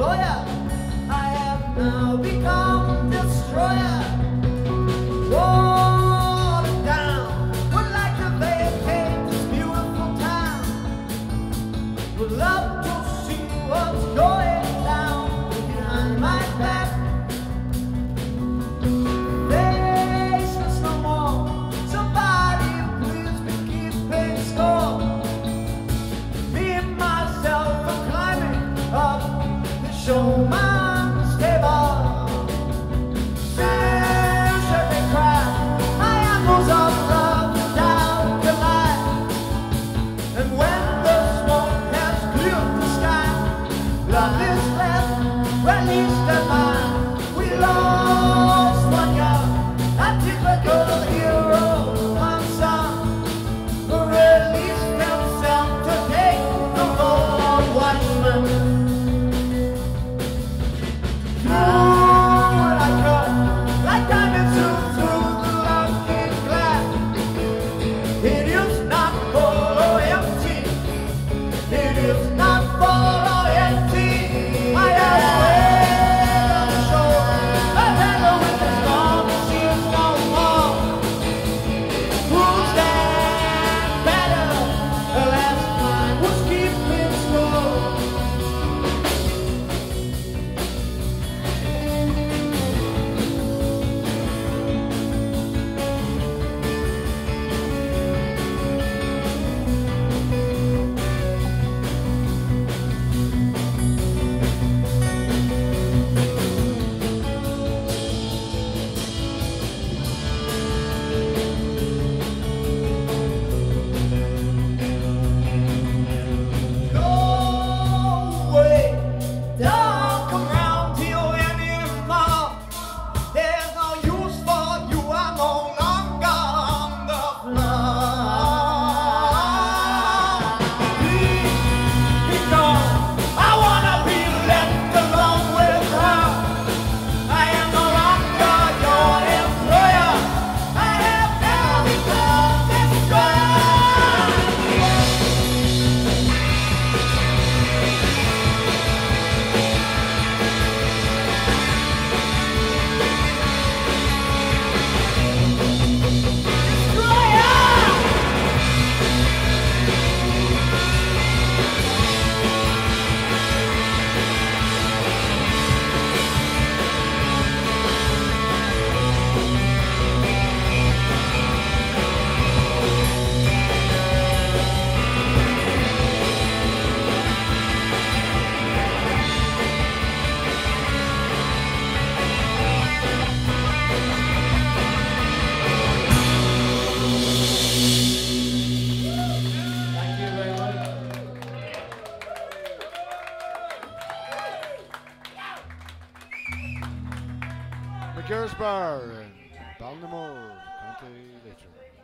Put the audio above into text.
Lawyer, I have now become destroyer. Feliz the man we lost one year? a typical Gersbar and Ballinamore, County Leitrim.